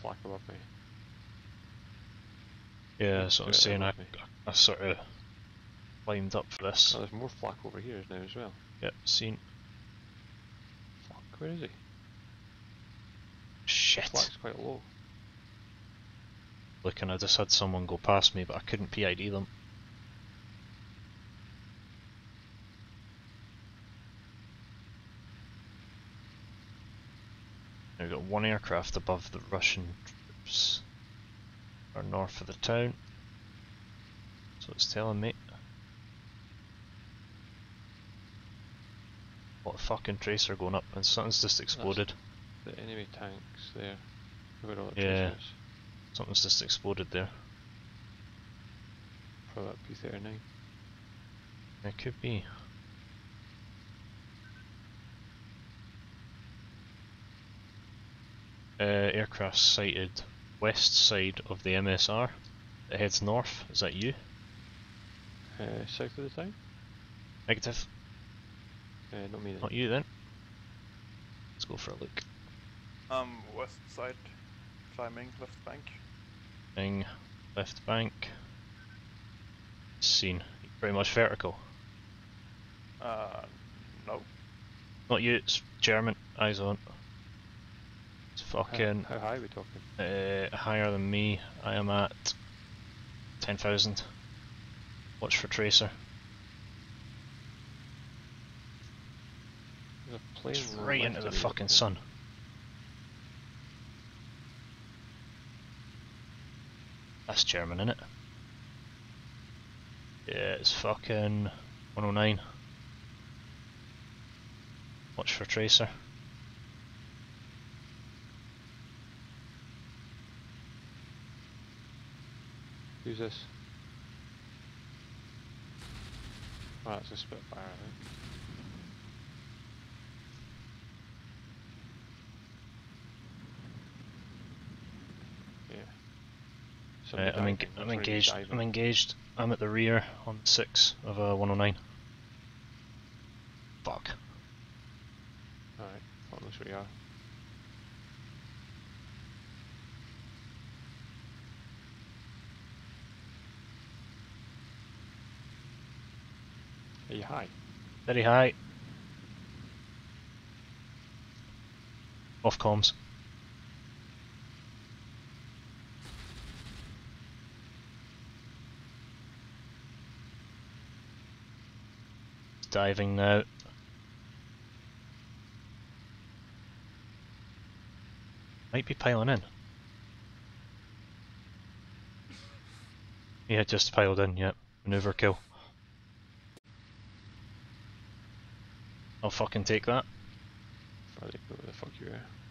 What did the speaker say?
flak above me. Yeah, that's what I'm saying. I. I sort of climbed up for this. Oh, there's more flak over here now as well. Yep, seen. Fuck, where is he? Shit. Flak's quite low. Looking, I just had someone go past me, but I couldn't PID them. We've got one aircraft above the Russian troops, or north of the town. So it's telling me. What a fucking tracer going up, and something's just exploded. The enemy tanks there. The Yeah. tracers. Something's just exploded there. Probably that P39. It could be. Aircraft sighted west side of the MSR. It heads north. Is that you? Uh, south of the town? Negative. Uh, not me then. Not you then. Let's go for a look. Um, west side, climbing left bank. Thing, left bank. Seen. Pretty much vertical. Uh, no. Not you, it's German. Eyes on. It's How- fucking How, high are we talking? uh, higher than me. I am at 10,000. Watch for Tracer. There's a plane It's right into the fucking sun. That's German, innit? Yeah, it's fucking 109. Watch for Tracer. Who's this? Oh, that's a Spitfire, I think. Yeah. Uh, I'm, eng- I'm that's where he's engaged. diving. I'm engaged. I'm at the rear on 6 of a 109. Fuck. Alright, knows where you are. You high? Very high. Off comms. Diving now. Might be piling in. Yeah, just piled in, yep. Maneuver kill. I'll fucking take that. Where the fuck you are.